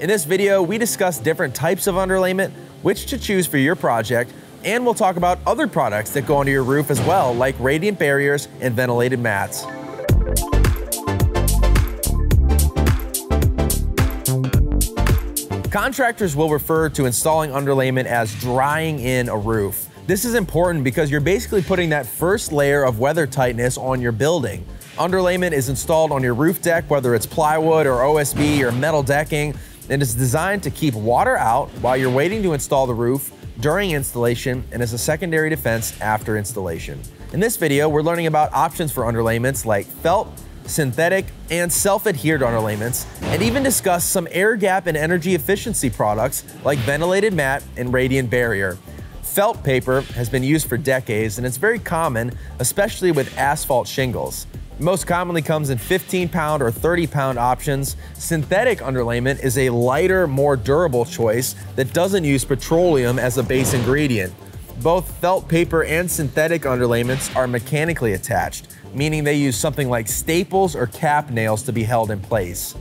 In this video, we discuss different types of underlayment, which to choose for your project, and we'll talk about other products that go onto your roof as well, like radiant barriers and ventilated mats. Contractors will refer to installing underlayment as drying in a roof. This is important because you're basically putting that first layer of weather tightness on your building. Underlayment is installed on your roof deck, whether it's plywood or OSB or metal decking, and is designed to keep water out while you're waiting to install the roof during installation and as a secondary defense after installation. In this video, we're learning about options for underlayments like felt, synthetic, and self-adhered underlayments, and even discuss some air gap and energy efficiency products like ventilated mat and radiant barrier. Felt paper has been used for decades and it's very common, especially with asphalt shingles. Most commonly comes in 15 pound or 30 pound options. Synthetic underlayment is a lighter, more durable choice that doesn't use petroleum as a base ingredient. Both felt paper and synthetic underlayments are mechanically attached, meaning they use something like staples or cap nails to be held in place.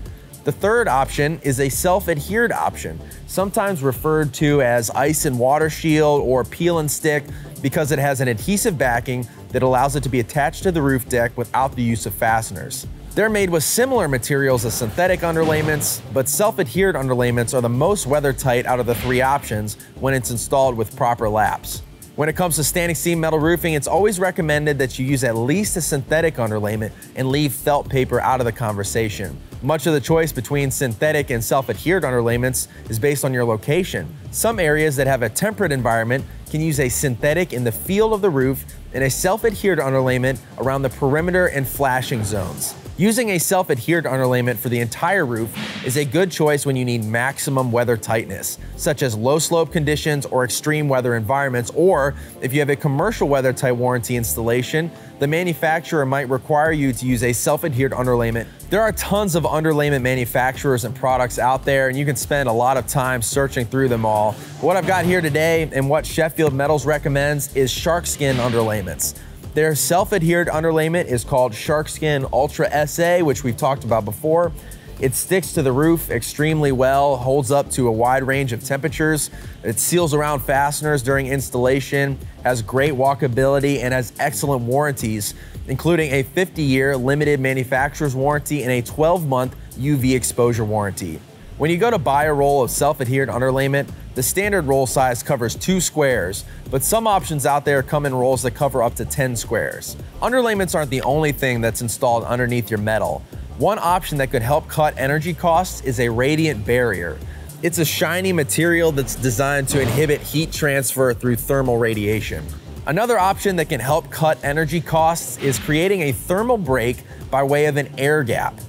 The third option is a self-adhered option, sometimes referred to as ice and water shield or peel and stick because it has an adhesive backing that allows it to be attached to the roof deck without the use of fasteners. They're made with similar materials as synthetic underlayments, but self-adhered underlayments are the most weather tight out of the three options when it's installed with proper laps. When it comes to standing seam metal roofing, it's always recommended that you use at least a synthetic underlayment and leave felt paper out of the conversation. Much of the choice between synthetic and self-adhered underlayments is based on your location. Some areas that have a temperate environment can use a synthetic in the field of the roof and a self-adhered underlayment around the perimeter and flashing zones. Using a self-adhered underlayment for the entire roof is a good choice when you need maximum weather tightness, such as low slope conditions or extreme weather environments, or if you have a commercial weather tight warranty installation, the manufacturer might require you to use a self-adhered underlayment. There are tons of underlayment manufacturers and products out there, and you can spend a lot of time searching through them all. What I've got here today and what Sheffield Metals recommends is Sharkskin underlayments. Their self-adhered underlayment is called Sharkskin Ultra SA, which we've talked about before. It sticks to the roof extremely well, holds up to a wide range of temperatures. It seals around fasteners during installation, has great walkability, and has excellent warranties, including a 50-year limited manufacturer's warranty and a 12-month UV exposure warranty. When you go to buy a roll of self-adhered underlayment, the standard roll size covers two squares, but some options out there come in rolls that cover up to 10 squares. Underlayments aren't the only thing that's installed underneath your metal. One option that could help cut energy costs is a radiant barrier. It's a shiny material that's designed to inhibit heat transfer through thermal radiation. Another option that can help cut energy costs is creating a thermal break by way of an air gap.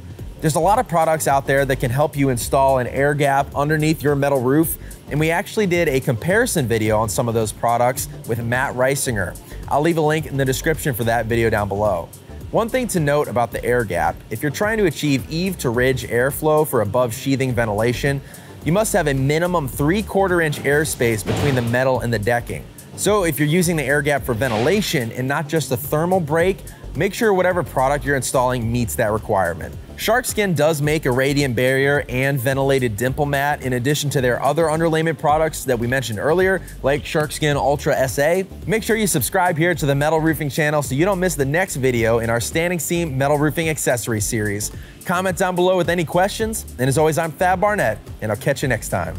There's a lot of products out there that can help you install an air gap underneath your metal roof and we actually did a comparison video on some of those products with Matt Risinger. I'll leave a link in the description for that video down below. One thing to note about the air gap, if you're trying to achieve eave to ridge airflow for above sheathing ventilation, you must have a minimum 3 quarter inch airspace between the metal and the decking. So if you're using the air gap for ventilation and not just a thermal break, make sure whatever product you're installing meets that requirement. Sharkskin does make a radiant barrier and ventilated dimple mat in addition to their other underlayment products that we mentioned earlier, like Sharkskin Ultra SA. Make sure you subscribe here to the Metal Roofing channel so you don't miss the next video in our standing seam metal roofing accessory series. Comment down below with any questions, and as always, I'm Thad Barnette, and I'll catch you next time.